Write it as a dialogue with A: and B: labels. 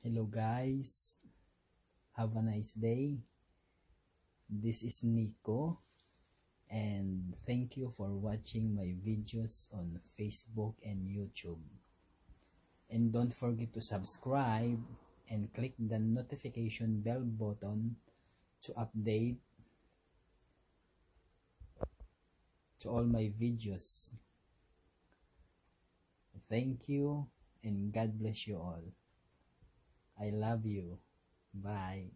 A: Hello guys, have a nice day. This is Nico and thank you for watching my videos on Facebook and YouTube. And don't forget to subscribe and click the notification bell button to update to all my videos. Thank you and God bless you all. I love you. Bye.